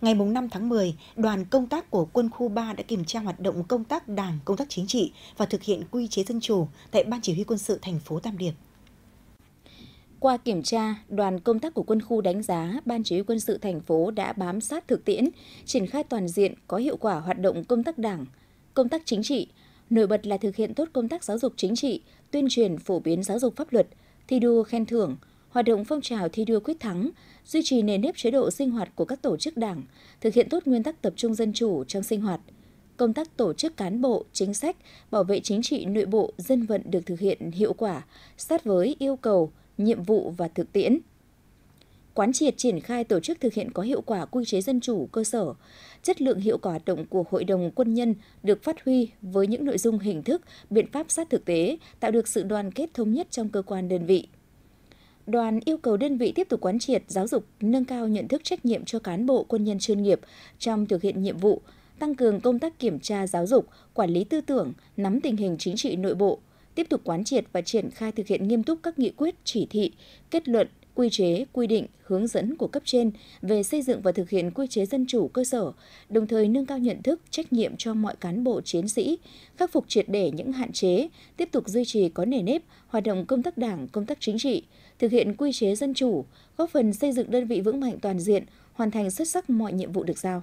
Ngày 5 tháng 10, đoàn công tác của quân khu 3 đã kiểm tra hoạt động công tác đảng, công tác chính trị và thực hiện quy chế dân chủ tại Ban Chỉ huy quân sự thành phố Tam Điệp. Qua kiểm tra, đoàn công tác của quân khu đánh giá Ban Chỉ huy quân sự thành phố đã bám sát thực tiễn, triển khai toàn diện có hiệu quả hoạt động công tác đảng, công tác chính trị, nổi bật là thực hiện tốt công tác giáo dục chính trị, tuyên truyền phổ biến giáo dục pháp luật, thi đua khen thưởng, hoạt động phong trào thi đua quyết thắng, duy trì nền nếp chế độ sinh hoạt của các tổ chức đảng, thực hiện tốt nguyên tắc tập trung dân chủ trong sinh hoạt. Công tác tổ chức cán bộ, chính sách, bảo vệ chính trị nội bộ, dân vận được thực hiện hiệu quả, sát với yêu cầu, nhiệm vụ và thực tiễn. Quán triệt triển khai tổ chức thực hiện có hiệu quả quy chế dân chủ cơ sở, chất lượng hiệu quả hoạt động của Hội đồng quân nhân được phát huy với những nội dung hình thức, biện pháp sát thực tế, tạo được sự đoàn kết thống nhất trong cơ quan đơn vị. Đoàn yêu cầu đơn vị tiếp tục quán triệt giáo dục, nâng cao nhận thức trách nhiệm cho cán bộ quân nhân chuyên nghiệp trong thực hiện nhiệm vụ, tăng cường công tác kiểm tra giáo dục, quản lý tư tưởng, nắm tình hình chính trị nội bộ, tiếp tục quán triệt và triển khai thực hiện nghiêm túc các nghị quyết, chỉ thị, kết luận, quy chế, quy định, hướng dẫn của cấp trên về xây dựng và thực hiện quy chế dân chủ cơ sở, đồng thời nâng cao nhận thức, trách nhiệm cho mọi cán bộ chiến sĩ, khắc phục triệt để những hạn chế, tiếp tục duy trì có nề nếp hoạt động công tác đảng, công tác chính trị, thực hiện quy chế dân chủ, góp phần xây dựng đơn vị vững mạnh toàn diện, hoàn thành xuất sắc mọi nhiệm vụ được giao.